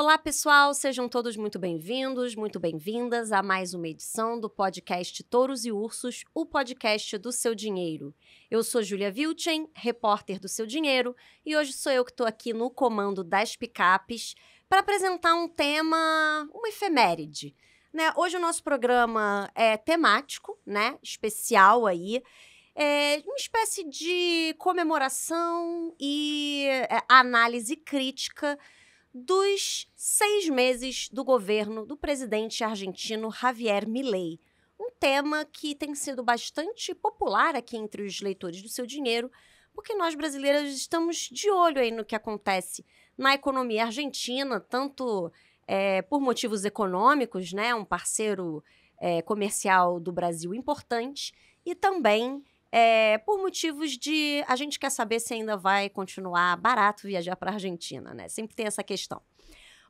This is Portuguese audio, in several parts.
Olá, pessoal, sejam todos muito bem-vindos, muito bem-vindas a mais uma edição do podcast Touros e Ursos, o podcast do seu dinheiro. Eu sou Julia Vilchen, repórter do Seu Dinheiro, e hoje sou eu que estou aqui no comando das picapes para apresentar um tema, uma efeméride. Né? Hoje o nosso programa é temático, né? Especial aí. É uma espécie de comemoração e é, análise crítica dos seis meses do governo do presidente argentino Javier Milei. Um tema que tem sido bastante popular aqui entre os leitores do seu dinheiro, porque nós brasileiros estamos de olho aí no que acontece na economia argentina, tanto é, por motivos econômicos, né, um parceiro é, comercial do Brasil importante, e também é, por motivos de a gente quer saber se ainda vai continuar barato viajar para a Argentina, né? Sempre tem essa questão.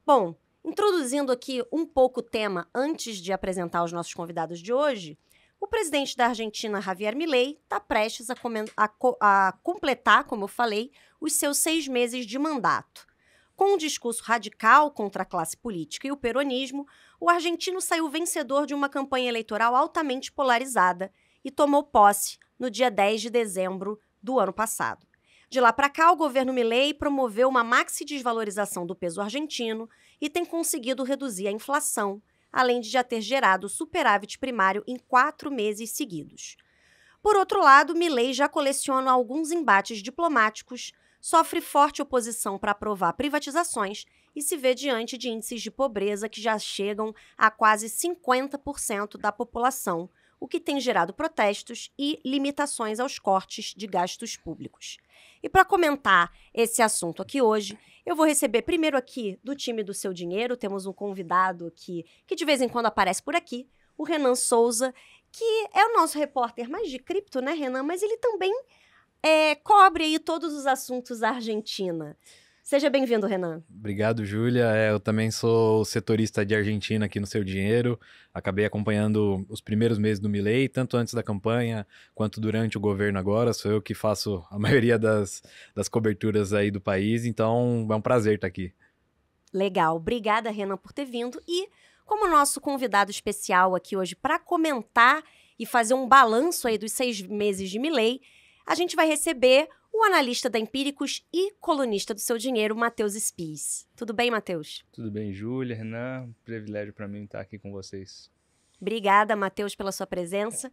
Bom, introduzindo aqui um pouco o tema antes de apresentar os nossos convidados de hoje, o presidente da Argentina, Javier Milei, está prestes a, a, a completar, como eu falei, os seus seis meses de mandato. Com um discurso radical contra a classe política e o peronismo, o argentino saiu vencedor de uma campanha eleitoral altamente polarizada e tomou posse no dia 10 de dezembro do ano passado. De lá para cá, o governo Milei promoveu uma maxi desvalorização do peso argentino e tem conseguido reduzir a inflação, além de já ter gerado superávit primário em quatro meses seguidos. Por outro lado, Milei já coleciona alguns embates diplomáticos, sofre forte oposição para aprovar privatizações e se vê diante de índices de pobreza que já chegam a quase 50% da população, o que tem gerado protestos e limitações aos cortes de gastos públicos. E para comentar esse assunto aqui hoje, eu vou receber primeiro aqui do time do Seu Dinheiro, temos um convidado aqui que de vez em quando aparece por aqui, o Renan Souza, que é o nosso repórter mais de cripto, né, Renan? Mas ele também é, cobre aí todos os assuntos da Argentina. Seja bem-vindo, Renan. Obrigado, Júlia. É, eu também sou setorista de Argentina aqui no Seu Dinheiro. Acabei acompanhando os primeiros meses do Milei, tanto antes da campanha quanto durante o governo agora. Sou eu que faço a maioria das, das coberturas aí do país, então é um prazer estar aqui. Legal. Obrigada, Renan, por ter vindo. E como nosso convidado especial aqui hoje para comentar e fazer um balanço aí dos seis meses de Milei, a gente vai receber o analista da Empíricos e colunista do Seu Dinheiro, Matheus Spies. Tudo bem, Matheus? Tudo bem, Júlia, Renan. Privilégio para mim estar aqui com vocês. Obrigada, Matheus, pela sua presença.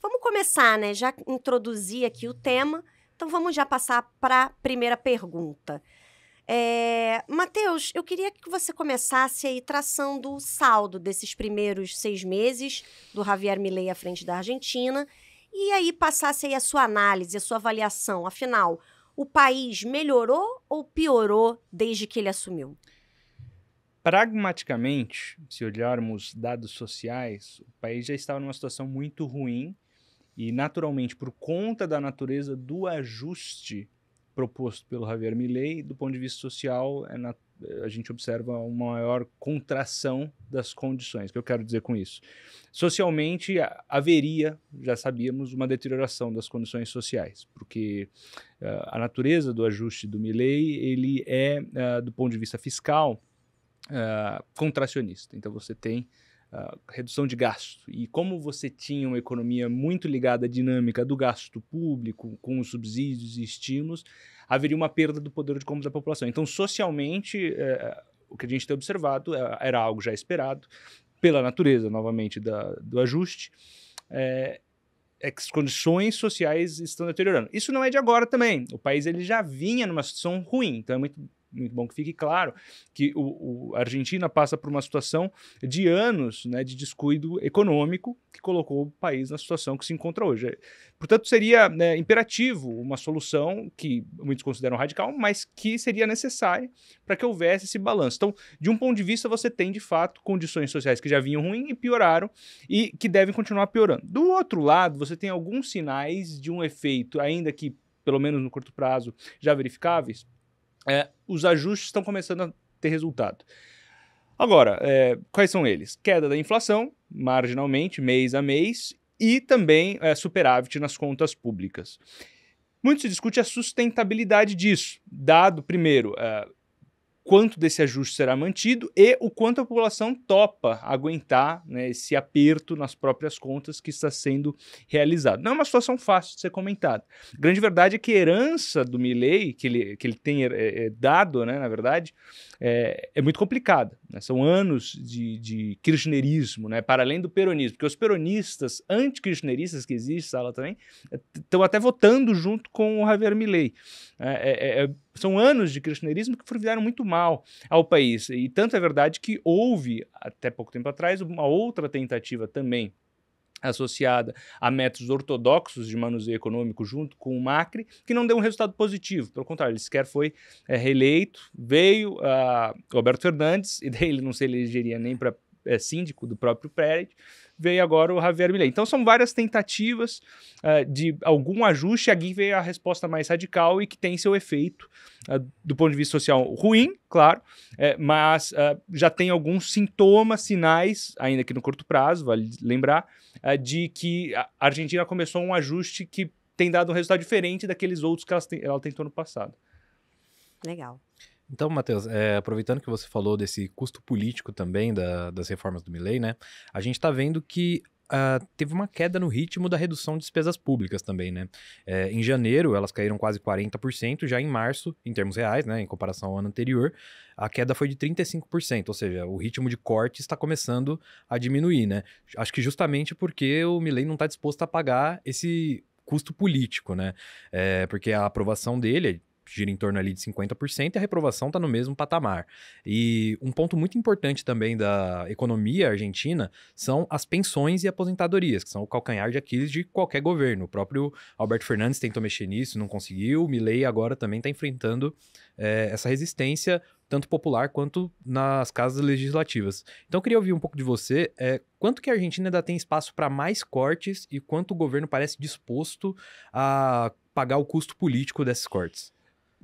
Vamos começar, né? Já introduzir aqui o tema, então vamos já passar para a primeira pergunta. É, Matheus, eu queria que você começasse aí traçando o saldo desses primeiros seis meses do Javier Milei à frente da Argentina e aí passasse aí a sua análise, a sua avaliação. Afinal, o país melhorou ou piorou desde que ele assumiu? Pragmaticamente, se olharmos dados sociais, o país já estava numa situação muito ruim e, naturalmente, por conta da natureza do ajuste proposto pelo Javier Milei, do ponto de vista social, é a gente observa uma maior contração das condições. O que eu quero dizer com isso? Socialmente, haveria, já sabíamos, uma deterioração das condições sociais, porque uh, a natureza do ajuste do Milley, ele é, uh, do ponto de vista fiscal, uh, contracionista. Então, você tem Uh, redução de gasto. E como você tinha uma economia muito ligada à dinâmica do gasto público, com os subsídios e estímulos, haveria uma perda do poder de compra da população. Então, socialmente, é, o que a gente tem observado é, era algo já esperado, pela natureza, novamente, da, do ajuste. É, é que as condições sociais estão deteriorando. Isso não é de agora também. O país ele já vinha numa situação ruim, então é muito muito bom que fique claro que o, o, a Argentina passa por uma situação de anos né, de descuido econômico que colocou o país na situação que se encontra hoje. Portanto, seria né, imperativo uma solução que muitos consideram radical, mas que seria necessária para que houvesse esse balanço. Então, de um ponto de vista, você tem de fato condições sociais que já vinham ruins e pioraram e que devem continuar piorando. Do outro lado, você tem alguns sinais de um efeito, ainda que pelo menos no curto prazo, já verificáveis, é, os ajustes estão começando a ter resultado. Agora, é, quais são eles? Queda da inflação, marginalmente, mês a mês, e também é, superávit nas contas públicas. Muito se discute a sustentabilidade disso, dado, primeiro, é, quanto desse ajuste será mantido e o quanto a população topa aguentar né, esse aperto nas próprias contas que está sendo realizado. Não é uma situação fácil de ser comentada. A grande verdade é que a herança do Milley, que ele, que ele tem é, é, dado, né, na verdade, é, é muito complicada. Né? São anos de, de kirchnerismo, né, para além do peronismo, porque os peronistas anti-kirchneristas que existem, sala também, estão até votando junto com o Javier Milley. É, é, é são anos de kirchnerismo que viraram muito mal ao país. E tanto é verdade que houve, até pouco tempo atrás, uma outra tentativa também associada a métodos ortodoxos de manuseio econômico junto com o Macri, que não deu um resultado positivo. Pelo contrário, ele sequer foi é, reeleito, veio uh, Roberto Fernandes, e daí ele não se elegeria nem para é, síndico do próprio prédio, veio agora o Javier Milei. Então são várias tentativas uh, de algum ajuste, aqui veio a resposta mais radical e que tem seu efeito uh, do ponto de vista social ruim, claro, é, mas já tem alguns sintomas, sinais, ainda que no curto prazo, vale lembrar, de que a Argentina começou um ajuste que tem dado um resultado diferente daqueles outros que ela, ela tentou no passado. Legal. Então, Matheus, é, aproveitando que você falou desse custo político também da, das reformas do Milley, né? A gente está vendo que Uh, teve uma queda no ritmo da redução de despesas públicas também, né? É, em janeiro, elas caíram quase 40%, já em março, em termos reais, né? Em comparação ao ano anterior, a queda foi de 35%, ou seja, o ritmo de corte está começando a diminuir, né? Acho que justamente porque o Milley não está disposto a pagar esse custo político, né? É, porque a aprovação dele, gira em torno ali de 50%, e a reprovação está no mesmo patamar. E um ponto muito importante também da economia argentina são as pensões e aposentadorias, que são o calcanhar de Aquiles de qualquer governo. O próprio Alberto Fernandes tentou mexer nisso, não conseguiu. O agora também está enfrentando é, essa resistência, tanto popular quanto nas casas legislativas. Então eu queria ouvir um pouco de você, é, quanto que a Argentina ainda tem espaço para mais cortes e quanto o governo parece disposto a pagar o custo político desses cortes?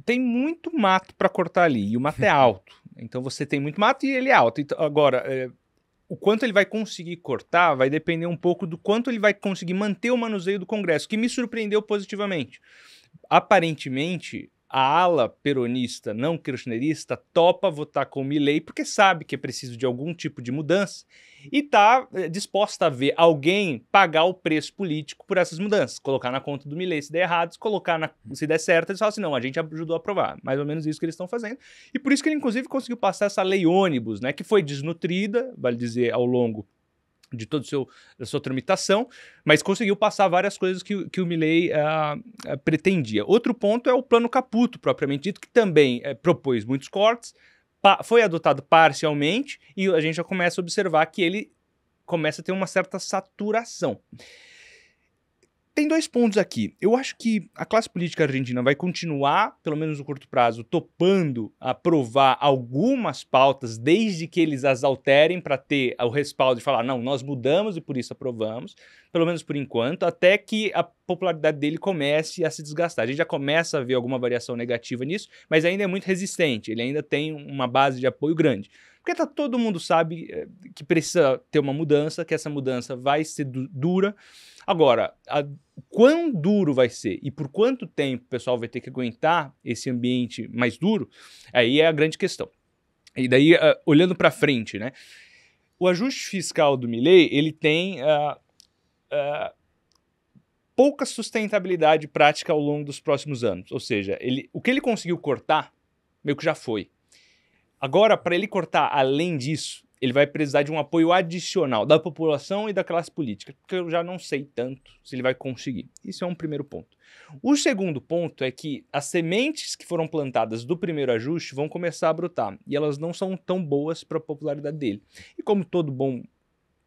Tem muito mato para cortar ali, e o mato é alto. Então você tem muito mato e ele é alto. Então, agora, é, o quanto ele vai conseguir cortar vai depender um pouco do quanto ele vai conseguir manter o manuseio do Congresso, que me surpreendeu positivamente. Aparentemente, a ala peronista não kirchnerista topa votar com o Milley porque sabe que é preciso de algum tipo de mudança e está eh, disposta a ver alguém pagar o preço político por essas mudanças, colocar na conta do Milley se der errado, colocar na, se der certo, eles falam assim, não, a gente ajudou a aprovar. Mais ou menos isso que eles estão fazendo. E por isso que ele, inclusive, conseguiu passar essa lei ônibus, né, que foi desnutrida, vale dizer, ao longo de toda a sua tramitação, mas conseguiu passar várias coisas que, que o Milley uh, pretendia. Outro ponto é o plano Caputo, propriamente dito, que também uh, propôs muitos cortes, foi adotado parcialmente e a gente já começa a observar que ele começa a ter uma certa saturação. Tem dois pontos aqui. Eu acho que a classe política argentina vai continuar, pelo menos no curto prazo, topando aprovar algumas pautas, desde que eles as alterem para ter o respaldo de falar, não, nós mudamos e por isso aprovamos, pelo menos por enquanto, até que a popularidade dele comece a se desgastar. A gente já começa a ver alguma variação negativa nisso, mas ainda é muito resistente, ele ainda tem uma base de apoio grande. Porque tá, todo mundo sabe eh, que precisa ter uma mudança, que essa mudança vai ser du dura. Agora, a, quão duro vai ser e por quanto tempo o pessoal vai ter que aguentar esse ambiente mais duro, aí é a grande questão. E daí, uh, olhando para frente, né? O ajuste fiscal do Milley, ele tem uh, uh, pouca sustentabilidade prática ao longo dos próximos anos. Ou seja, ele, o que ele conseguiu cortar, meio que já foi. Agora, para ele cortar além disso, ele vai precisar de um apoio adicional da população e da classe política, porque eu já não sei tanto se ele vai conseguir. Isso é um primeiro ponto. O segundo ponto é que as sementes que foram plantadas do primeiro ajuste vão começar a brotar e elas não são tão boas para a popularidade dele. E como todo bom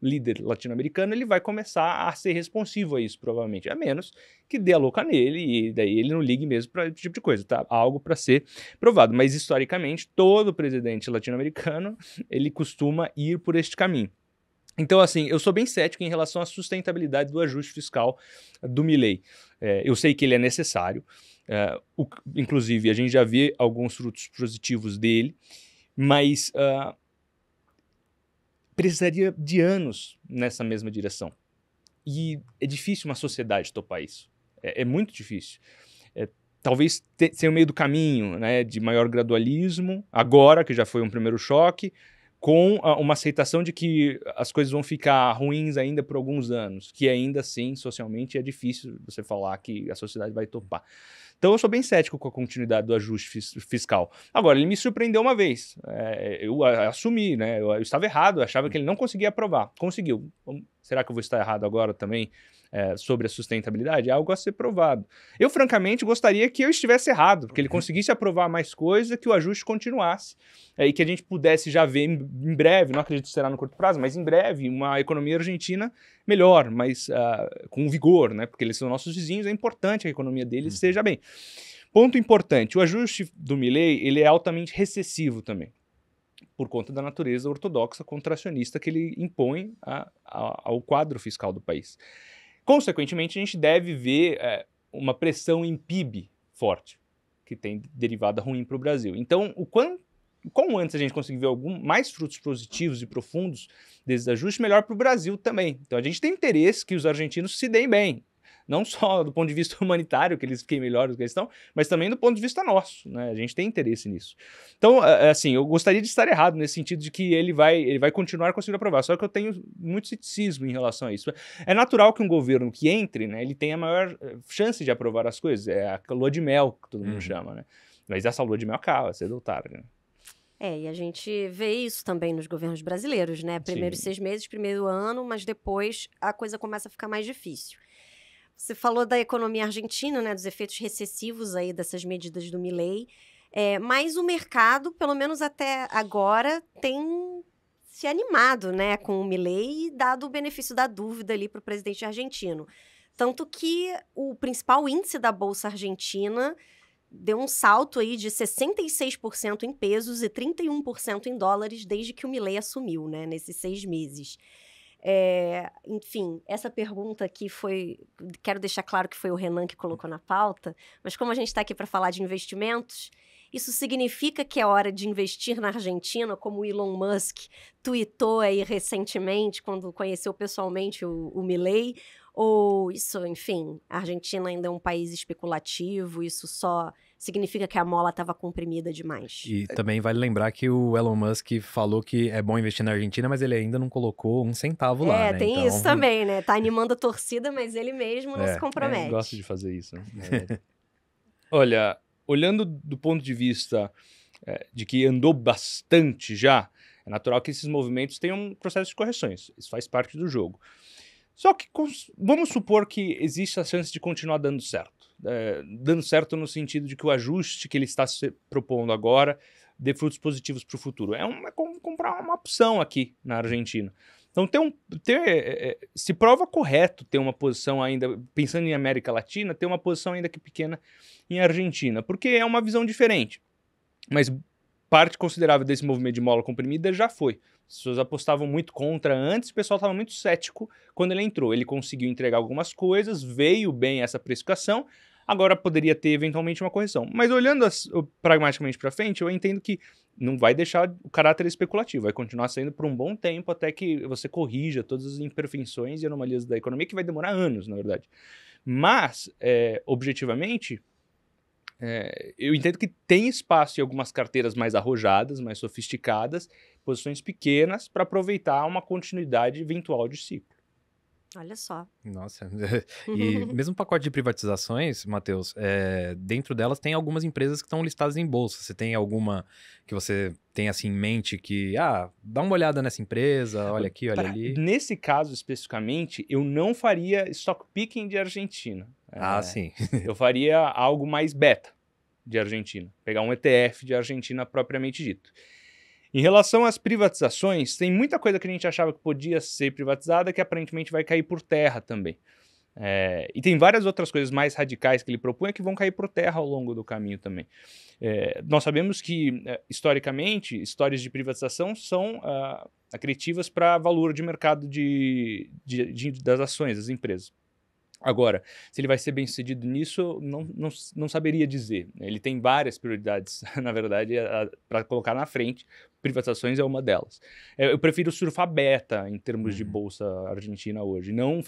líder latino-americano, ele vai começar a ser responsivo a isso, provavelmente. A menos que dê a louca nele e daí ele não ligue mesmo para esse tipo de coisa, tá? Algo para ser provado. Mas, historicamente, todo presidente latino-americano, ele costuma ir por este caminho. Então, assim, eu sou bem cético em relação à sustentabilidade do ajuste fiscal do Milley. É, eu sei que ele é necessário, é, o, inclusive a gente já vê alguns frutos positivos dele, mas uh, precisaria de anos nessa mesma direção. E é difícil uma sociedade topar isso. É, é muito difícil. É, talvez ser o meio do caminho, né, de maior gradualismo, agora que já foi um primeiro choque, com uma aceitação de que as coisas vão ficar ruins ainda por alguns anos, que ainda assim, socialmente, é difícil você falar que a sociedade vai topar. Então eu sou bem cético com a continuidade do ajuste fiscal. Agora, ele me surpreendeu uma vez. É, eu assumi, né? Eu, eu, estava errado, eu achava que ele não conseguia aprovar. Conseguiu. Será que eu vou estar errado agora também? É, sobre a sustentabilidade, é algo a ser provado. Eu, francamente, gostaria que eu estivesse errado, que ele uhum. conseguisse aprovar mais coisa, que o ajuste continuasse é, e que a gente pudesse já ver em, em, breve, não acredito que será no curto prazo, mas em breve, uma economia argentina melhor, mas uh, com vigor, né? Porque eles são nossos vizinhos, é importante que a economia deles esteja uhum. bem. Ponto importante, o ajuste do Milley, ele é altamente recessivo também por conta da natureza ortodoxa contracionista que ele impõe a, a, ao quadro fiscal do país. Consequentemente, a gente deve ver é, uma pressão em PIB forte, que tem derivada ruim para o Brasil. Então, o quão, como antes a gente conseguir ver algum, mais frutos positivos e profundos desses ajustes, melhor para o Brasil também. Então, a gente tem interesse que os argentinos se deem bem não só do ponto de vista humanitário, que eles fiquem melhores do que eles estão, mas também do ponto de vista nosso, né? A gente tem interesse nisso. Então, assim, eu gostaria de estar errado nesse sentido de que ele vai, ele vai continuar conseguindo aprovar, só que eu tenho muito ceticismo em relação a isso. É natural que um governo que entre, né, ele tenha a maior eh, chance de aprovar as coisas, é a lua de mel, que todo mundo uhum. chama, né? Mas essa lua de mel acaba, cedo ou tarde, né? É, e a gente vê isso também nos governos brasileiros, né? Primeiros Sim. seis meses, primeiro ano, mas depois a coisa começa a ficar mais difícil. Você falou da economia argentina, né, dos efeitos recessivos aí dessas medidas do Milley, é, mas o mercado, pelo menos até agora, tem se animado, né, com o Milley e dado o benefício da dúvida ali para o presidente argentino. Tanto que o principal índice da Bolsa Argentina deu um salto aí de 66% em pesos e 31% em dólares desde que o Milley assumiu, né, nesses seis meses. É, enfim, essa pergunta aqui foi. Quero deixar claro que foi o Renan que colocou na pauta, mas como a gente está aqui para falar de investimentos, isso significa que é hora de investir na Argentina, como o Elon Musk tweetou aí recentemente, quando conheceu pessoalmente o, o Milley? Ou isso, enfim, a Argentina ainda é um país especulativo, isso só significa que a mola estava comprimida demais. E também vale lembrar que o Elon Musk falou que é bom investir na Argentina, mas ele ainda não colocou um centavo lá. É, né? tem então... isso também, né? Tá animando a torcida, mas ele mesmo não é, se compromete. É, gosta de fazer isso. Né? É. Olha, olhando do ponto de vista é, de que andou bastante já, é natural que esses movimentos tenham um processo de correções. Isso faz parte do jogo. Só que vamos supor que existe a chance de continuar dando certo é, dando certo no sentido de que o ajuste que ele está se propondo agora dê frutos positivos para o futuro. É, um, é como comprar uma opção aqui na Argentina. Então, ter um, ter, é, é, se prova correto ter uma posição ainda, pensando em América Latina, ter uma posição ainda que pequena em Argentina, porque é uma visão diferente. Mas parte considerável desse movimento de mola comprimida já foi. As pessoas apostavam muito contra antes, o pessoal estava muito cético quando ele entrou. Ele conseguiu entregar algumas coisas, veio bem essa precificação, Agora poderia ter eventualmente uma correção. Mas olhando as, pragmaticamente para frente, eu entendo que não vai deixar o caráter especulativo, vai continuar sendo por um bom tempo até que você corrija todas as imperfeições e anomalias da economia, que vai demorar anos, na verdade. Mas, é, objetivamente, é, eu entendo que tem espaço em algumas carteiras mais arrojadas, mais sofisticadas, posições pequenas, para aproveitar uma continuidade eventual de ciclo. Olha só. Nossa. E mesmo pacote de privatizações, Matheus, é, dentro delas tem algumas empresas que estão listadas em bolsa. Você tem alguma que você tem assim em mente que, ah, dá uma olhada nessa empresa, olha aqui, olha pra, ali? Nesse caso especificamente, eu não faria stock picking de Argentina. Ah, é, sim. eu faria algo mais beta de Argentina. Pegar um ETF de Argentina propriamente dito. Em relação às privatizações, tem muita coisa que a gente achava que podia ser privatizada que aparentemente vai cair por terra também. É, e tem várias outras coisas mais radicais que ele propunha que vão cair por terra ao longo do caminho também. É, nós sabemos que, é, historicamente, histórias de privatização são uh, acretivas para valor de mercado de, de, de, das ações das empresas. Agora, se ele vai ser bem sucedido nisso, não, não, não saberia dizer. Ele tem várias prioridades, na verdade, para colocar na frente. Privatizações é uma delas. É, eu prefiro surfar beta em termos uhum. de bolsa argentina hoje. Não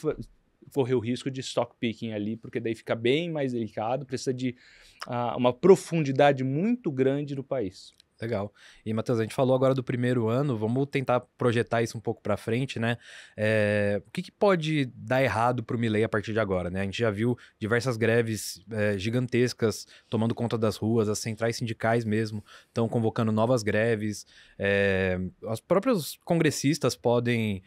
correr o risco de stock picking ali, porque daí fica bem mais delicado, precisa de uh, uma profundidade muito grande no país. Legal. E, Matheus, a gente falou agora do primeiro ano, vamos tentar projetar isso um pouco para frente, né? É, o que, que, pode dar errado para o Milley a partir de agora, né? A gente já viu diversas greves é, gigantescas tomando conta das ruas, as centrais sindicais mesmo estão convocando novas greves, é, os próprios congressistas podem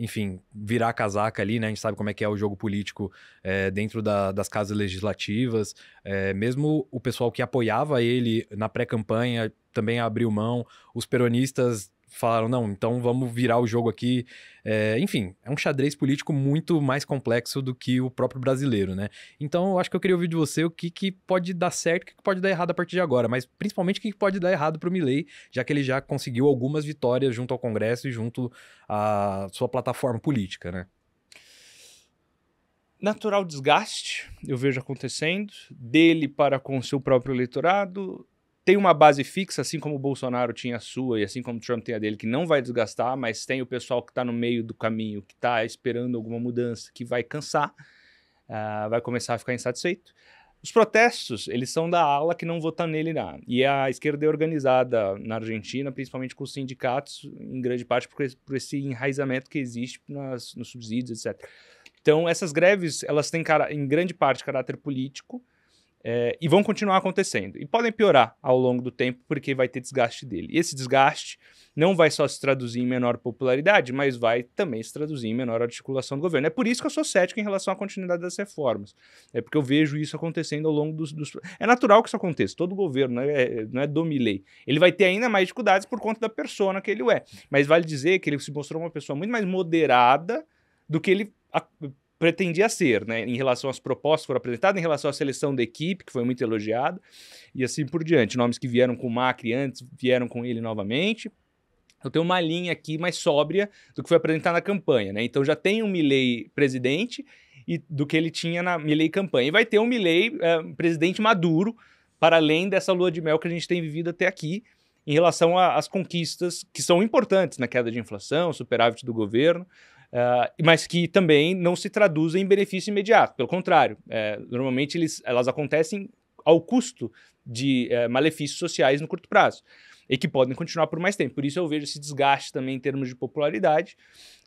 enfim, virar a casaca ali, né? A gente sabe como é que é o jogo político é, dentro da, das casas legislativas. É, mesmo o pessoal que apoiava ele na pré-campanha também abriu mão. Os peronistas falaram, não, então vamos virar o jogo aqui. É, enfim, é um xadrez político muito mais complexo do que o próprio brasileiro, né? Então, eu acho que eu queria ouvir de você o que, que pode dar certo o que pode dar errado a partir de agora, mas principalmente o que pode dar errado para o Milley, já que ele já conseguiu algumas vitórias junto ao Congresso e junto à sua plataforma política, né? Natural desgaste, eu vejo acontecendo, dele para com o seu próprio eleitorado, tem uma base fixa, assim como o Bolsonaro tinha a sua e assim como o Trump tem a dele, que não vai desgastar, mas tem o pessoal que está no meio do caminho, que está esperando alguma mudança, que vai cansar, uh, vai começar a ficar insatisfeito. Os protestos, eles são da ala que não vota nele lá. E a esquerda é organizada na Argentina, principalmente com os sindicatos, em grande parte por esse, por esse enraizamento que existe nas, nos subsídios, etc. Então, essas greves, elas têm, em grande parte, caráter político, é, e vão continuar acontecendo. E podem piorar ao longo do tempo, porque vai ter desgaste dele. E esse desgaste não vai só se traduzir em menor popularidade, mas vai também se traduzir em menor articulação do governo. É por isso que eu sou cético em relação à continuidade das reformas. É porque eu vejo isso acontecendo ao longo dos. dos... É natural que isso aconteça. Todo governo não é, não é do Milley. Ele vai ter ainda mais dificuldades por conta da persona que ele é. Mas vale dizer que ele se mostrou uma pessoa muito mais moderada do que ele pretendia ser, né, em relação às propostas que foram apresentadas, em relação à seleção da equipe, que foi muito elogiada, e assim por diante. Nomes que vieram com o Macri antes vieram com ele novamente. Eu tenho uma linha aqui mais sóbria do que foi apresentado na campanha, né? Então já tem um Milley presidente e do que ele tinha na Milley campanha. E vai ter um Milley é, presidente maduro, para além dessa lua de mel que a gente tem vivido até aqui, em relação às conquistas que são importantes na queda de inflação, superávit do governo, Uh, mas que também não se traduzem em benefício imediato. Pelo contrário, é, normalmente eles, elas acontecem ao custo de é, malefícios sociais no curto prazo e que podem continuar por mais tempo. Por isso eu vejo esse desgaste também em termos de popularidade.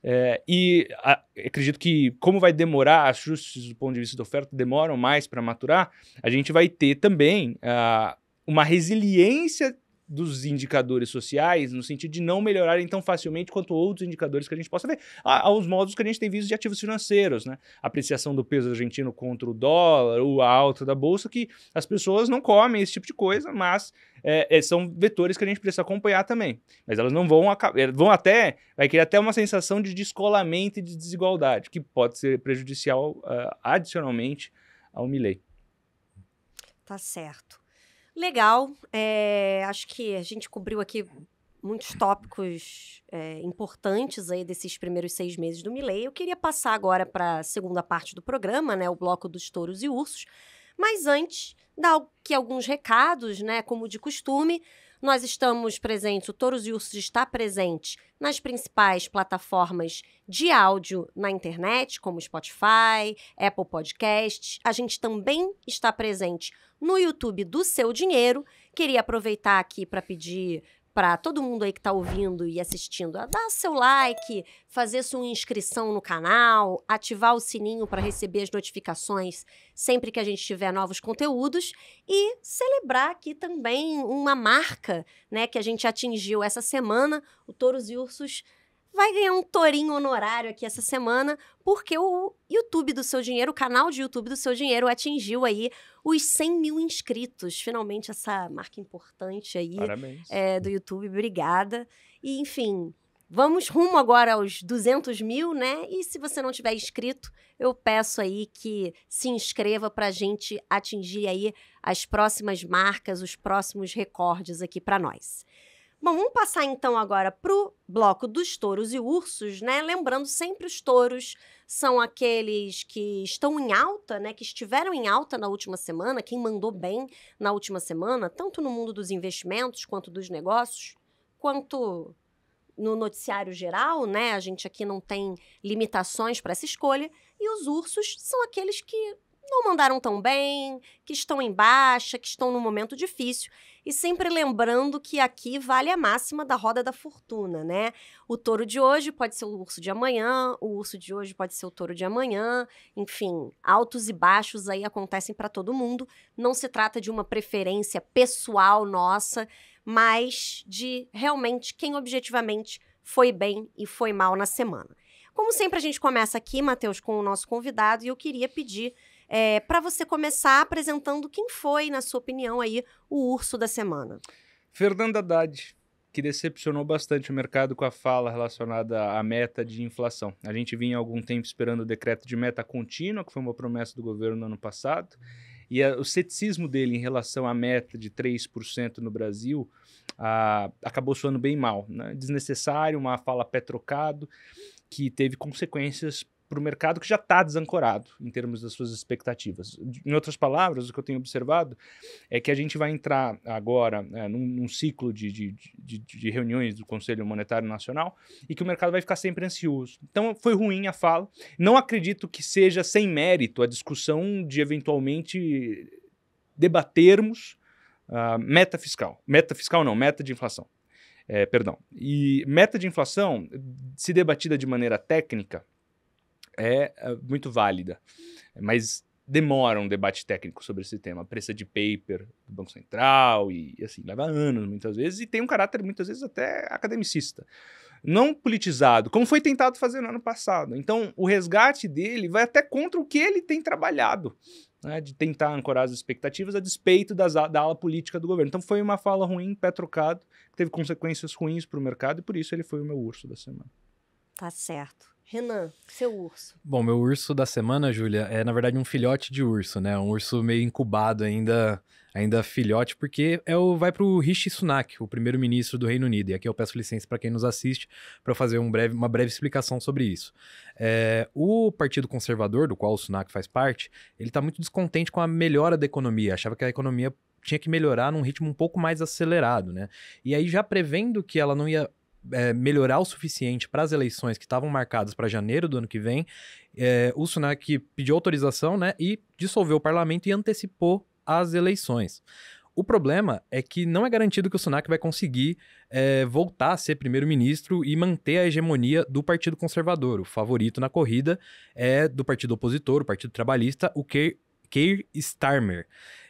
É, e a, acredito que, como vai demorar, ajustes do ponto de vista da oferta demoram mais para maturar, a gente vai ter também uh, uma resiliência dos indicadores sociais, no sentido de não melhorarem tão facilmente quanto outros indicadores que a gente possa ver, aos modos que a gente tem visto de ativos financeiros, né? A apreciação do peso argentino contra o dólar, a alta da bolsa, que as pessoas não comem esse tipo de coisa, mas é, é são vetores que a gente precisa acompanhar também. Mas elas não vão é, vão até, vai criar até uma sensação de descolamento e de desigualdade, que pode ser prejudicial uh, adicionalmente ao Milley. Tá certo. Legal. É, acho que a gente cobriu aqui muitos tópicos é, importantes aí desses primeiros seis meses do Milley. Eu queria passar agora para a segunda parte do programa, né, o bloco dos touros e ursos. Mas antes, dar aqui alguns recados, né, como de costume. Nós estamos presentes, o Touros e Ursos está presente nas principais plataformas de áudio na internet, como Spotify, Apple Podcasts. A gente também está presente no YouTube do Seu Dinheiro. Queria aproveitar aqui para pedir para todo mundo aí que está ouvindo e assistindo a dar seu like, fazer sua inscrição no canal, ativar o sininho para receber as notificações sempre que a gente tiver novos conteúdos e celebrar aqui também uma marca, né, que a gente atingiu essa semana, o Touros e Ursos vai ganhar um tourinho honorário aqui essa semana, porque o YouTube do Seu Dinheiro, o canal de YouTube do Seu Dinheiro, atingiu aí os 100 mil inscritos. Finalmente, essa marca importante aí é, do YouTube. Obrigada. E, enfim, vamos rumo agora aos 200 mil, né? E se você não tiver inscrito, eu peço aí que se inscreva para a gente atingir aí as próximas marcas, os próximos recordes aqui para nós. Bom, vamos passar então agora para o bloco dos touros e ursos, né? Lembrando sempre os touros são aqueles que estão em alta, né? Que estiveram em alta na última semana, quem mandou bem na última semana, tanto no mundo dos investimentos quanto dos negócios, quanto no noticiário geral, né? A gente aqui não tem limitações para essa escolha. E os ursos são aqueles que não mandaram tão bem, que estão em baixa, que estão num momento difícil. E sempre lembrando que aqui vale a máxima da roda da fortuna, né? O touro de hoje pode ser o urso de amanhã, o urso de hoje pode ser o touro de amanhã. Enfim, altos e baixos aí acontecem para todo mundo. Não se trata de uma preferência pessoal nossa, mas de realmente quem objetivamente foi bem e foi mal na semana. Como sempre, a gente começa aqui, Matheus, com o nosso convidado, e eu queria pedir é, para você começar apresentando quem foi, na sua opinião, aí o urso da semana. Fernanda Haddad, que decepcionou bastante o mercado com a fala relacionada à meta de inflação. A gente vinha há algum tempo esperando o decreto de meta contínua, que foi uma promessa do governo no ano passado, e a, o ceticismo dele em relação à meta de 3% no Brasil a, acabou soando bem mal. Né? Desnecessário, uma fala pé trocado, que teve consequências para o mercado que já está desancorado em termos das suas expectativas. Em outras palavras, o que eu tenho observado é que a gente vai entrar agora é, num, num, ciclo de, de, de, de, reuniões do Conselho Monetário Nacional e que o mercado vai ficar sempre ansioso. Então, foi ruim a fala. Não acredito que seja sem mérito a discussão de eventualmente debatermos uh, meta fiscal. Meta fiscal não, meta de inflação. É, perdão. E meta de inflação, se debatida de maneira técnica, é, é muito válida, mas demora um debate técnico sobre esse tema. Precisa de paper do Banco Central e, assim, leva anos muitas vezes e tem um caráter muitas vezes até academicista. Não politizado, como foi tentado fazer no ano passado. Então, o resgate dele vai até contra o que ele tem trabalhado, né, de tentar ancorar as expectativas a despeito das, da ala política do governo. Então, foi uma fala ruim, pé trocado, que teve consequências ruins para o mercado e por isso ele foi o meu urso da semana. Tá certo. Renan, seu urso. Bom, meu urso da semana, Júlia, é na verdade um filhote de urso, né? Um urso meio incubado ainda, ainda filhote, porque é o vai para o Rishi Sunak, o primeiro-ministro do Reino Unido. E aqui eu peço licença para quem nos assiste para fazer um breve, uma breve explicação sobre isso. É, o Partido Conservador, do qual o Sunak faz parte, ele está muito descontente com a melhora da economia. Achava que a economia tinha que melhorar num ritmo um pouco mais acelerado, né? E aí já prevendo que ela não ia é, melhorar o suficiente para as eleições que estavam marcadas para janeiro do ano que vem, é, o Sunak pediu autorização né, e dissolveu o parlamento e antecipou as eleições. O problema é que não é garantido que o Sunak vai conseguir é, voltar a ser primeiro-ministro e manter a hegemonia do Partido Conservador. O favorito na corrida é do partido opositor, o Partido Trabalhista, o Keir, Keir Starmer.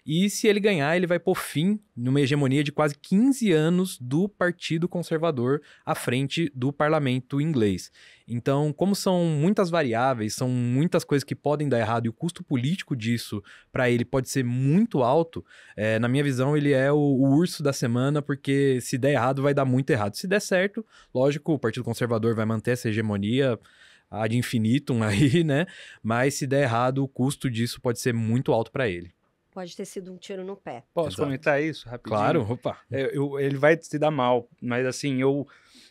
E se ele ganhar, ele vai pôr fim numa hegemonia de quase 15 anos do Partido Conservador à frente do parlamento inglês. Então, como são muitas variáveis, são muitas coisas que podem dar errado e o custo político disso para ele pode ser muito alto, é, na minha visão, ele é o, o, urso da semana, porque se der errado, vai dar muito errado. Se der certo, lógico, o Partido Conservador vai manter essa hegemonia ad infinitum aí, né? Mas se der errado, o custo disso pode ser muito alto para ele. Pode ter sido um tiro no pé. Posso Exato. comentar isso rapidinho? Claro, opa. É, eu, ele vai se dar mal, mas assim, eu,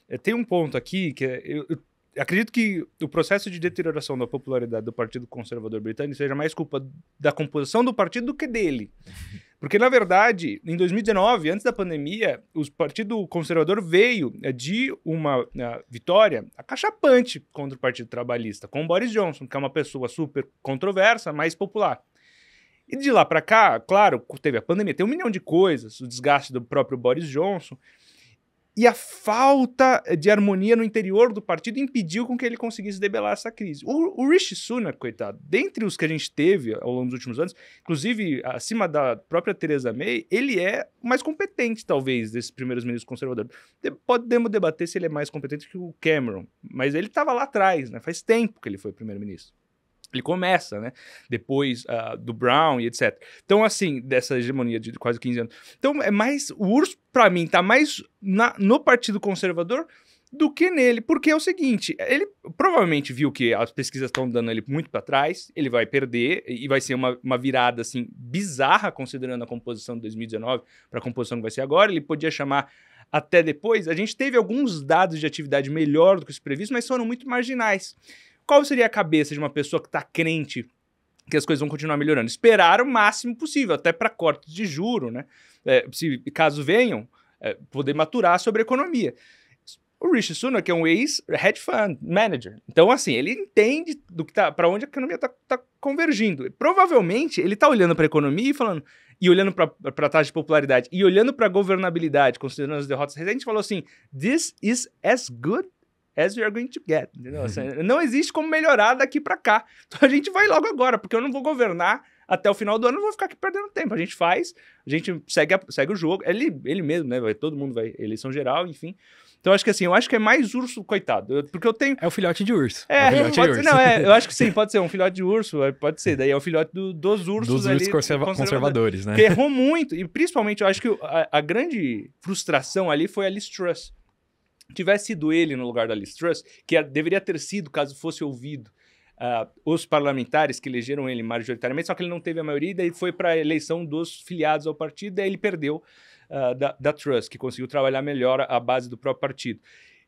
eu tenho um ponto aqui que é, eu, eu, acredito que o processo de deterioração da popularidade do Partido Conservador Britânico seja mais culpa da composição do partido do que dele. Porque, na verdade, em 2019, antes da pandemia, o Partido Conservador veio é, de uma é, vitória acachapante contra o Partido Trabalhista, com o Boris Johnson, que é uma pessoa super controversa, mais popular. E de lá para cá, claro, teve a pandemia, tem um milhão de coisas, o desgaste do próprio Boris Johnson, e a falta de harmonia no interior do partido impediu com que ele conseguisse debelar essa crise. O, o Rishi Sunak, coitado, dentre os que a gente teve ao longo dos últimos anos, inclusive acima da própria Theresa May, ele é mais competente, talvez, desses primeiros ministros conservadores. Podemos debater se ele é mais competente que o Cameron, mas ele estava lá atrás, né? faz tempo que ele foi primeiro-ministro. Ele começa, né? Depois uh, do Brown e etc. Então, assim, dessa hegemonia de quase 15 anos. Então, é mais. O urso, para mim, tá mais na, no Partido Conservador do que nele, porque é o seguinte, ele provavelmente viu que as pesquisas estão dando ele muito para trás, ele vai perder e vai ser uma, uma virada assim bizarra considerando a composição de 2019 para a composição que vai ser agora, ele podia chamar até depois. A gente teve alguns dados de atividade melhor do que os previstos, mas foram muito marginais. Qual seria a cabeça de uma pessoa que está crente que as coisas vão continuar melhorando? Esperar o máximo possível, até para cortes de juro, né? É, se caso venham, é, poder maturar sobre a economia. O Rishi Sunak é um ex-hedge fund manager. Então, assim, ele entende do que tá, para onde a economia está tá convergindo. Provavelmente, ele está olhando para a economia e falando, e olhando para a taxa de popularidade, e olhando para a governabilidade, considerando as derrotas recentes, falou assim: This is as good as we are going to get. Assim, não existe como melhorar daqui para cá. Então a gente vai logo agora, porque eu não vou governar até o final do ano, não vou ficar aqui perdendo tempo. A gente faz, a gente segue, a, segue o jogo. Ele, ele mesmo, né? Vai, todo mundo vai, eleição geral, enfim. Então acho que assim, eu acho que é mais urso, coitado. Porque eu tenho. É o filhote de urso. É, é pode ser, não, é, eu acho que sim, pode ser um filhote de urso, pode ser. Daí é o filhote do, dos ursos dos ali. Dos conserva conservadores, né? Que errou muito. E principalmente, eu acho que a, a grande frustração ali foi a Liz Truss. Tivesse sido ele no lugar da Liz Truss, que deveria ter sido, caso fosse ouvido, uh, os parlamentares que elegeram ele majoritariamente, só que ele não teve a maioria, e daí foi para a eleição dos filiados ao partido, daí ele perdeu uh, da, da Truss, que conseguiu trabalhar melhor a base do próprio partido.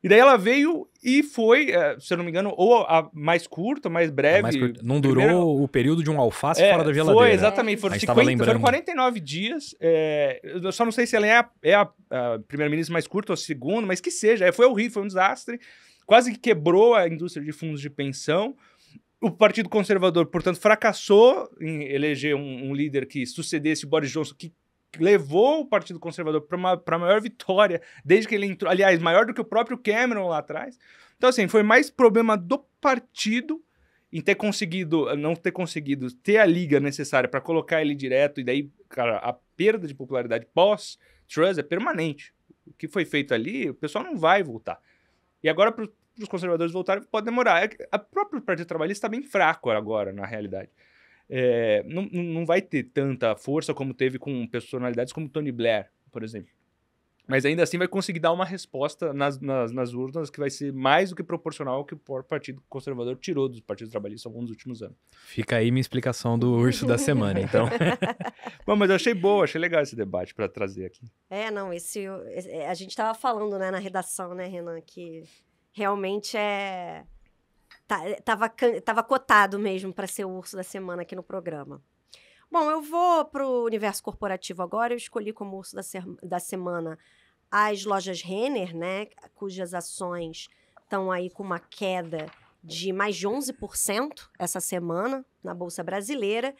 E daí ela veio e foi, uh, se eu não me engano, ou a mais curta, mais breve. Mais curta. Não durou o período de um alface é, fora da geladeira. Foi, exatamente. Foram, 50, foram 49 dias. É, eu só não sei se ela é a, é a, a primeira-ministra mais curta ou a segunda, mas que seja. É, foi horrível, foi um desastre. Quase que quebrou a indústria de fundos de pensão. O Partido Conservador, portanto, fracassou em eleger um, um líder que sucedesse o Boris Johnson, que levou o Partido Conservador para a maior vitória desde que ele entrou. Aliás, maior do que o próprio Cameron lá atrás. Então, assim, foi mais problema do partido em ter conseguido, não ter conseguido ter a liga necessária para colocar ele direto, e daí, cara, a perda de popularidade pós-Truss é permanente. O que foi feito ali, o pessoal não vai voltar. E agora, para os conservadores voltarem, pode demorar. É a própria Partido Trabalhista está bem fraco agora, na realidade é, não, não vai ter tanta força como teve com personalidades como Tony Blair, por exemplo. Mas ainda assim vai conseguir dar uma resposta nas, nas, nas, urnas que vai ser mais do que proporcional ao que o Partido Conservador tirou dos partidos trabalhistas ao longo dos últimos anos. Fica aí minha explicação do urso da semana, então. Bom, mas eu achei boa, achei legal esse debate para trazer aqui. É, não, esse, a gente estava falando né, na redação, né, Renan, que realmente é Tá, eh, tava, tava cotado mesmo para ser o urso da semana aqui no programa. Bom, eu vou para o universo corporativo agora. Eu escolhi como urso da, da semana as lojas Renner, né, cujas ações estão aí com uma queda de mais de 11% essa semana na Bolsa Brasileira.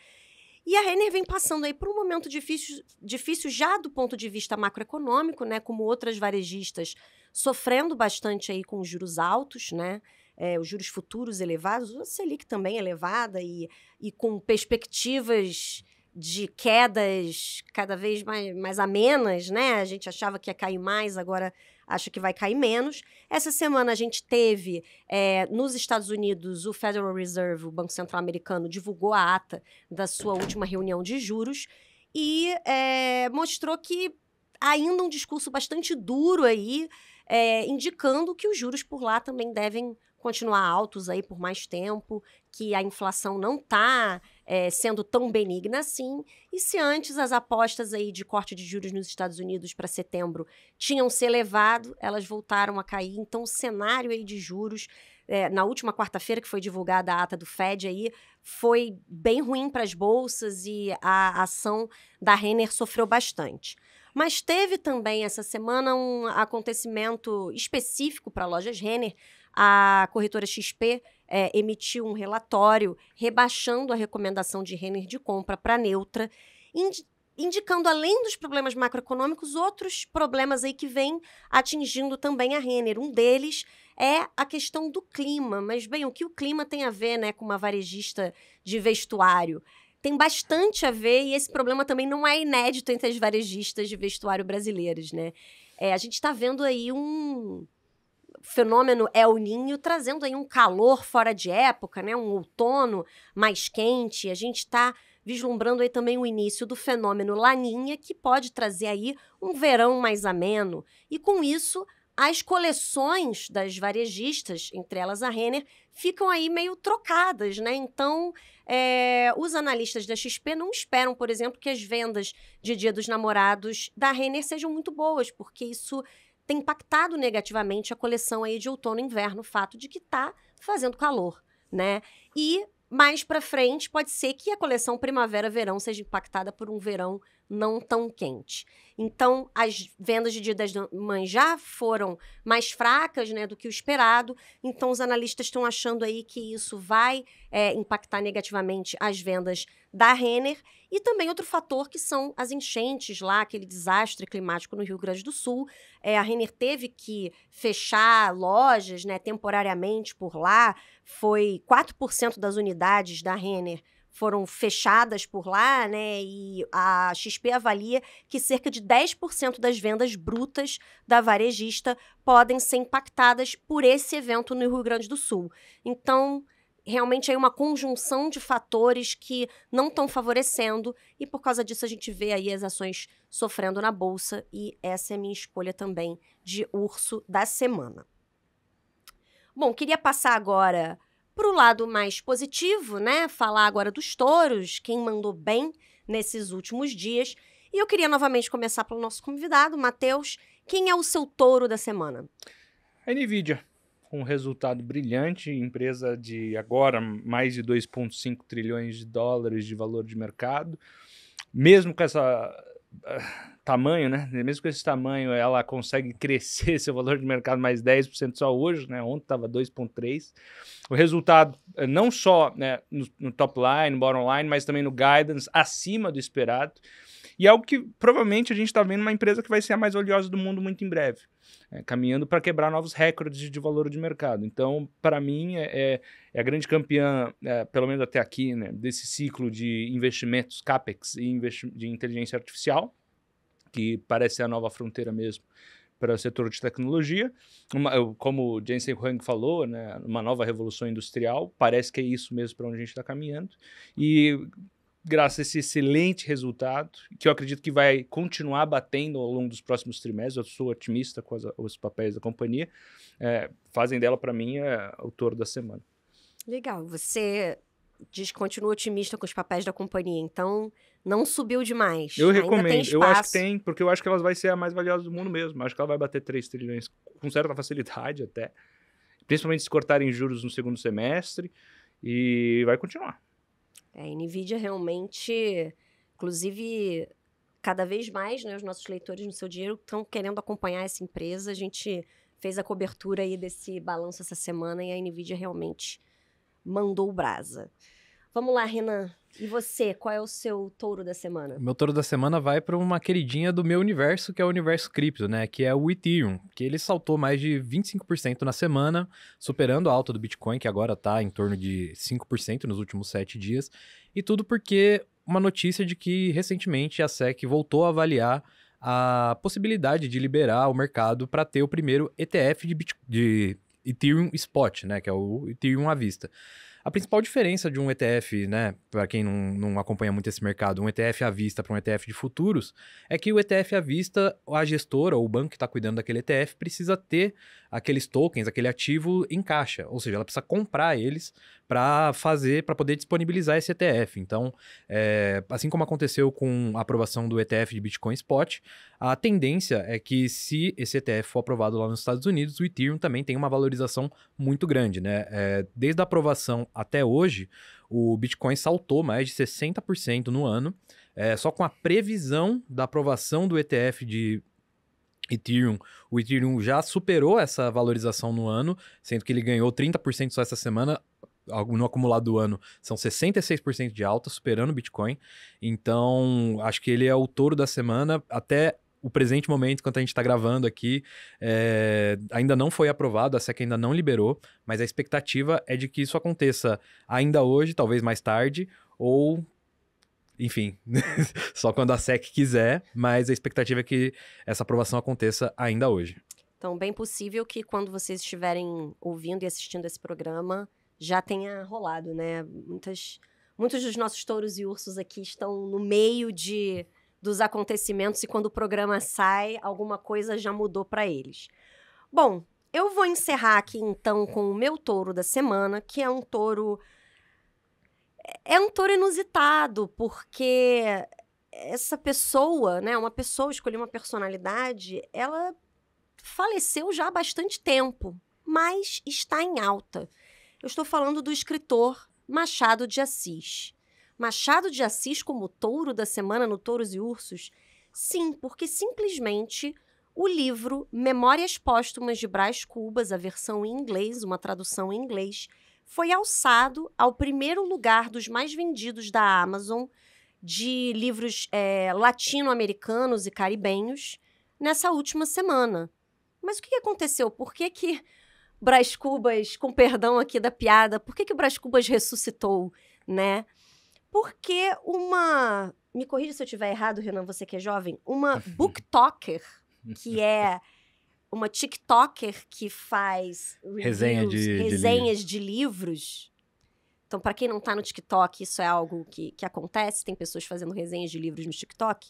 E a Renner vem passando aí por um momento difícil, difícil já do ponto de vista macroeconômico, né, como outras varejistas sofrendo bastante aí com juros altos, né? É, os juros futuros elevados, a Selic também elevada e, e com perspectivas de quedas cada vez mais, mais amenas, né? A gente achava que ia cair mais, agora acha que vai cair menos. Essa semana a gente teve é, nos Estados Unidos o Federal Reserve, o Banco Central Americano, divulgou a ata da sua última reunião de juros e é, mostrou que ainda um discurso bastante duro aí, é, indicando que os juros por lá também devem continuar altos aí por mais tempo, que a inflação não está é, sendo tão benigna assim. E se antes as apostas aí de corte de juros nos Estados Unidos para setembro tinham se elevado, elas voltaram a cair. Então, o cenário aí de juros é, na última quarta-feira, que foi divulgada a ata do Fed aí, foi bem ruim para as bolsas e a ação da Renner sofreu bastante. Mas teve também essa semana um acontecimento específico para lojas Renner, a corretora XP é, emitiu um relatório rebaixando a recomendação de Renner de compra para neutra, indi indicando, além dos problemas macroeconômicos, outros problemas aí que vêm atingindo também a Renner. Um deles é a questão do clima. Mas, bem, o que o clima tem a ver né, com uma varejista de vestuário? Tem bastante a ver, e esse problema também não é inédito entre as varejistas de vestuário brasileiras, né? É, a gente está vendo aí um, fenômeno o Ninho trazendo aí um calor fora de época, né? Um outono mais quente. A gente está vislumbrando aí também o início do fenômeno Laninha, que pode trazer aí um verão mais ameno. E com isso, as coleções das varejistas, entre elas a Renner, ficam aí meio trocadas, né? Então, é, os analistas da XP não esperam, por exemplo, que as vendas de Dia dos Namorados da Renner sejam muito boas, porque isso tem impactado negativamente a coleção aí de outono e inverno, o fato de que está fazendo calor, né? E mais para frente pode ser que a coleção primavera-verão seja impactada por um verão não tão quente. Então, as vendas de Dia das Mães já foram mais fracas né, do que o esperado. Então, os analistas estão achando aí que isso vai é, impactar negativamente as vendas da Renner. E também outro fator que são as enchentes lá, aquele desastre climático no Rio Grande do Sul. É, a Renner teve que fechar lojas né, temporariamente por lá. Foi 4% das unidades da Renner foram fechadas por lá, né? E a XP avalia que cerca de 10% das vendas brutas da varejista podem ser impactadas por esse evento no Rio Grande do Sul. Então, realmente é uma conjunção de fatores que não estão favorecendo e por causa disso a gente vê aí as ações sofrendo na bolsa e essa é a minha escolha também de urso da semana. Bom, queria passar agora para o lado mais positivo, né? Falar agora dos touros, quem mandou bem nesses últimos dias. E eu queria novamente começar pelo nosso convidado, Matheus. Quem é o seu touro da semana? A NVIDIA, com um resultado brilhante, empresa de agora mais de 2,5 trilhões de dólares de valor de mercado. Mesmo com essa tamanho, né? Mesmo com esse tamanho, ela consegue crescer seu valor de mercado mais 10% só hoje, né? Ontem estava 2,3%. O resultado, eh, não só né, no, no, top line, bottom line, mas também no guidance, acima do esperado. E é algo que provavelmente a gente está vendo uma empresa que vai ser a mais valiosa do mundo muito em breve, é, caminhando para quebrar novos recordes de, valor de mercado. Então, para mim, é, é, é, a grande campeã, é, pelo menos até aqui, né, desse ciclo de investimentos CAPEX e investi de inteligência artificial que parece a nova fronteira mesmo para o setor de tecnologia. Uma, como o Jensen Huang falou, né, uma nova revolução industrial, parece que é isso mesmo para onde a gente está caminhando. E graças a esse excelente resultado, que eu acredito que vai continuar batendo ao longo dos próximos trimestres, eu sou otimista com as, os papéis da companhia, é, fazem dela, para mim, é, o touro da semana. Legal. Você diz que continua otimista com os papéis da companhia, então não subiu demais. Eu recomendo, eu acho que tem, porque eu acho que ela vai ser a mais valiosa do mundo mesmo. Acho que ela vai bater 3 trilhões com certa facilidade até. Principalmente se cortarem juros no segundo semestre. E vai continuar. É, a Nvidia realmente, inclusive, cada vez mais, né, os nossos leitores no seu dinheiro estão querendo acompanhar essa empresa. A gente fez a cobertura aí desse balanço essa semana e a Nvidia realmente mandou brasa. Vamos lá, Renan. E você, qual é o seu touro da semana? Meu touro da semana vai para uma queridinha do meu universo, que é o universo cripto, né? Que é o Ethereum, que ele saltou mais de 25% na semana, superando a alta do Bitcoin, que agora está em torno de 5% nos últimos sete dias. E tudo porque uma notícia de que recentemente a SEC voltou a avaliar a possibilidade de liberar o mercado para ter o primeiro ETF de, de Ethereum Spot, né, que é o Ethereum à vista. A principal diferença de um ETF, né, para quem não, não acompanha muito esse mercado, um ETF à vista para um ETF de futuros, é que o ETF à vista, a gestora ou o banco que está cuidando daquele ETF precisa ter aqueles tokens, aquele ativo em caixa, ou seja, ela precisa comprar eles para fazer, para poder disponibilizar esse ETF. Então, é, assim como aconteceu com a aprovação do ETF de Bitcoin Spot, a tendência é que se esse ETF for aprovado lá nos Estados Unidos, o Ethereum também tem uma valorização muito grande, né? É, desde a aprovação até hoje, o Bitcoin saltou mais de 60% no ano, é, só com a previsão da aprovação do ETF de Ethereum, o Ethereum já superou essa valorização no ano, sendo que ele ganhou 30% só essa semana, no acumulado do ano são 66% de alta, superando o Bitcoin. Então, acho que ele é o touro da semana até o presente momento, enquanto a gente está gravando aqui, é, ainda não foi aprovado, a SEC ainda não liberou, mas a expectativa é de que isso aconteça ainda hoje, talvez mais tarde, ou enfim, só quando a SEC quiser, mas a expectativa é que essa aprovação aconteça ainda hoje. Então, bem possível que quando vocês estiverem ouvindo e assistindo esse programa, já tenha rolado, né? Muitas, muitos dos nossos touros e ursos aqui estão no meio de dos acontecimentos e quando o programa sai, alguma coisa já mudou para eles. Bom, eu vou encerrar aqui então com o meu touro da semana, que é um touro é um touro inusitado, porque essa pessoa, né, uma pessoa, escolhi uma personalidade, ela faleceu já há bastante tempo, mas está em alta. Eu estou falando do escritor Machado de Assis. Machado de Assis como touro da semana no Touros e Ursos? Sim, porque simplesmente o livro Memórias Póstumas de Brás Cubas, a versão em inglês, uma tradução em inglês, foi alçado ao primeiro lugar dos mais vendidos da Amazon de livros é, latino-americanos e caribenhos nessa última semana. Mas o que aconteceu? Por que que Brás Cubas, com perdão aqui da piada, por que que o Brás Cubas ressuscitou, né? Porque uma, me corrija se eu estiver errado, Renan, você que é jovem, uma booktalker, que é uma TikToker que faz reviews, Resenha de- de resenhas de, livros. Então, para quem não tá no TikTok, isso é algo que, que acontece, tem pessoas fazendo resenhas de livros no TikTok.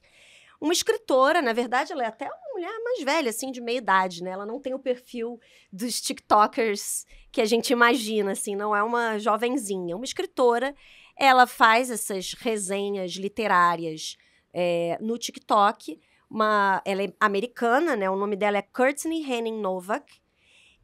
Uma escritora, na verdade, ela é até uma mulher mais velha, assim, de meia idade, né? Ela não tem o perfil dos TikTokers que a gente imagina, assim, não é uma jovenzinha. Uma escritora, ela faz essas resenhas literárias é, no TikTok. Uma, ela é americana, né? O nome dela é Courtney Henning Novak.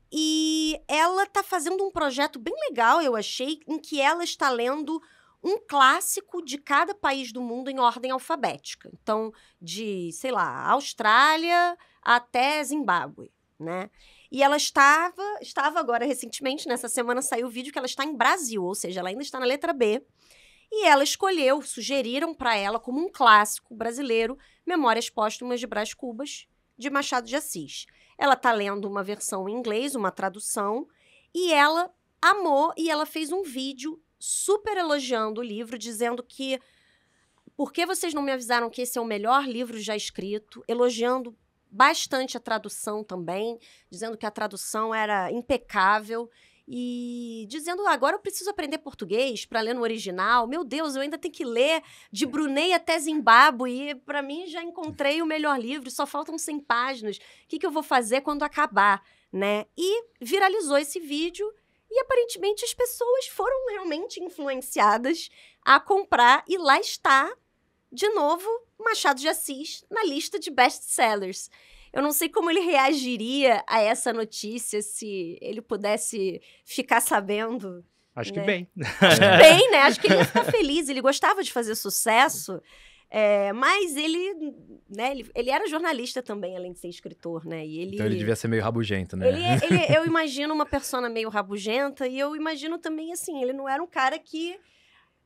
E ela tá fazendo um projeto bem legal, eu achei, em que ela está lendo um clássico de cada país do mundo em ordem alfabética. Então, de, sei lá, Austrália até Zimbábue, né? E ela estava, estava agora recentemente, nessa semana saiu o vídeo que ela está em Brasil, ou seja, ela ainda está na letra B. E ela escolheu, sugeriram para ela como um clássico brasileiro, Memórias Póstumas de Brás Cubas, de Machado de Assis. Ela está lendo uma versão em inglês, uma tradução, e ela amou e ela fez um vídeo super elogiando o livro, dizendo que por que vocês não me avisaram que esse é o melhor livro já escrito, elogiando bastante a tradução também, dizendo que a tradução era impecável e dizendo agora eu preciso aprender português para ler no original. Meu Deus, eu ainda tenho que ler de Brunei até Zimbábue. E para mim já encontrei o melhor livro, só faltam 100 páginas. O que, que eu vou fazer quando acabar, né? E viralizou esse vídeo e aparentemente as pessoas foram realmente influenciadas a comprar e lá está de novo Machado de Assis na lista de best-sellers. Eu não sei como ele reagiria a essa notícia se ele pudesse ficar sabendo. Acho Né? que bem. Bem, né? Acho que ele ia ficar feliz. Ele gostava de fazer sucesso. é, mas ele, né, ele, ele era jornalista também, além de ser escritor, né? E ele, Então ele devia ser meio rabugento, né? ele, é, ele- eu imagino uma persona meio rabugenta e eu imagino também assim, ele não era um cara que,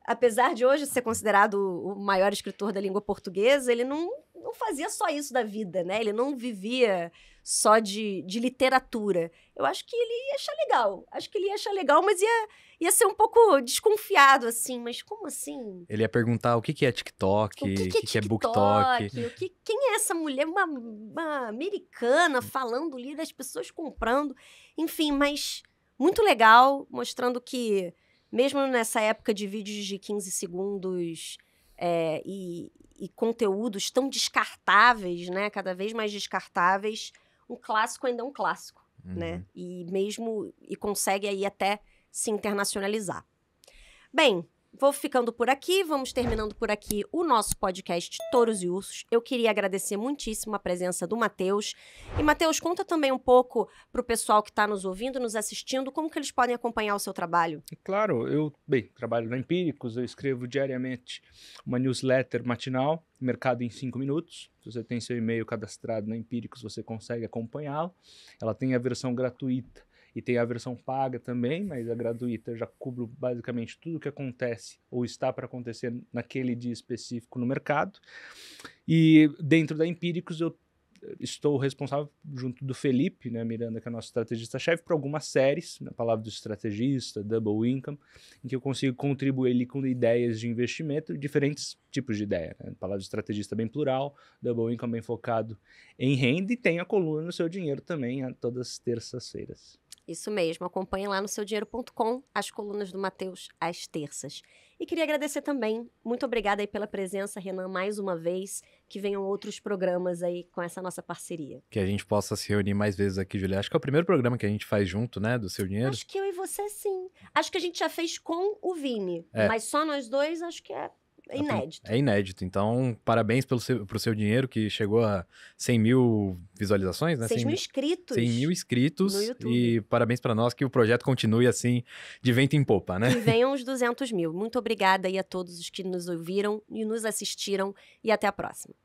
apesar de hoje ser considerado o maior escritor da língua portuguesa, ele não, não fazia só isso da vida, né? Ele não vivia só de, de literatura. Eu acho que ele ia achar legal. Acho que ele ia achar legal, mas ia, ia ser um pouco desconfiado, assim. Mas como assim? Ele ia perguntar o que, que é TikTok, O que, que é TikTok? BookTok. O que, quem é essa mulher? Uma, uma americana falando ali das pessoas comprando. Enfim, mas muito legal, mostrando que, mesmo nessa época de vídeos de 15 segundos é, e, e conteúdos tão descartáveis, né? Cada vez mais descartáveis, um clássico ainda é um clássico, né? Uhum. E mesmo e consegue aí até se internacionalizar. Bem, vou ficando por aqui, vamos terminando por aqui o nosso podcast Touros e Ursos. Eu queria agradecer muitíssimo a presença do Matheus. E Matheus, conta também um pouco para o pessoal que está nos ouvindo, nos assistindo, como que eles podem acompanhar o seu trabalho. E Claro, eu, bem, trabalho na Empíricos, eu escrevo diariamente uma newsletter matinal, Mercado em 5 Minutos. Se você tem seu e-mail cadastrado na Empíricos, você consegue acompanhá-lo. Ela tem a versão gratuita e tem a versão paga também, mas a gratuita eu já cubro basicamente tudo o que acontece ou está para acontecer naquele dia específico no mercado. E dentro da Empíricos eu estou responsável junto do Felipe, né, Miranda, que é nosso estrategista-chefe, por algumas séries, na palavra do estrategista, Double Income, em que eu consigo contribuir ali com ideias de investimento, diferentes tipos de ideia. Né? Palavra do estrategista bem plural, Double Income bem focado em renda e tem a coluna no seu dinheiro também, a todas as terças-feiras. Isso mesmo, acompanhe lá no seudinheiro.com as colunas do Matheus às terças. E queria agradecer também, muito obrigada aí pela presença, Renan, mais uma vez, que venham outros programas aí com essa nossa parceria. Que a gente possa se reunir mais vezes aqui, Julia. Acho que é o primeiro programa que a gente faz junto, né? Do seu dinheiro. Acho que eu e você sim. Acho que a gente já fez com o Vini, É. mas só nós dois acho que é É inédito. É inédito. Então, parabéns pelo seu, pro seu dinheiro, que chegou a 100 mil visualizações, né? 6 100 mil inscritos. 100 mil inscritos. no YouTube. E parabéns para nós que o projeto continue assim, de vento em popa, né? E venham os 200 mil. Muito obrigada aí a todos os que nos ouviram e nos assistiram. E até a próxima.